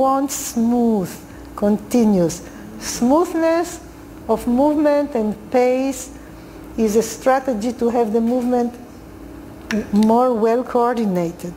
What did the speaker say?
want smooth, continuous. Smoothness of movement and pace is a strategy to have the movement more well coordinated.